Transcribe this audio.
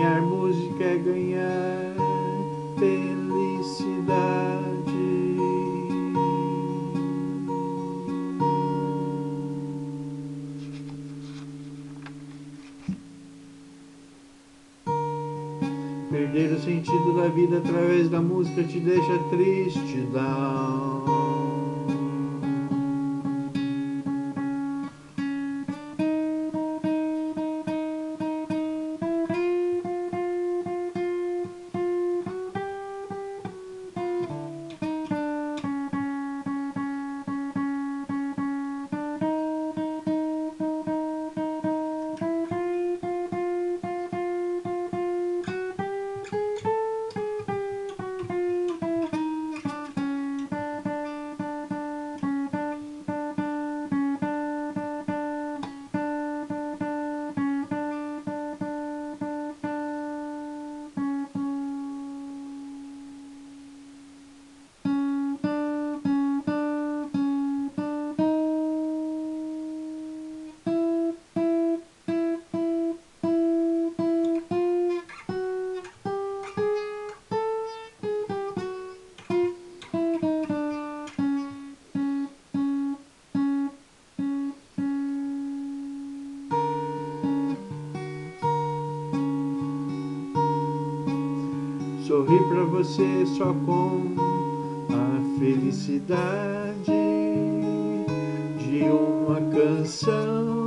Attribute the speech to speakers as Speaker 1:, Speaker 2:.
Speaker 1: Ganhar música é ganhar felicidade. Perder o sentido da vida através da música te deixa triste, dá sorrir para você só com a felicidade de uma canção.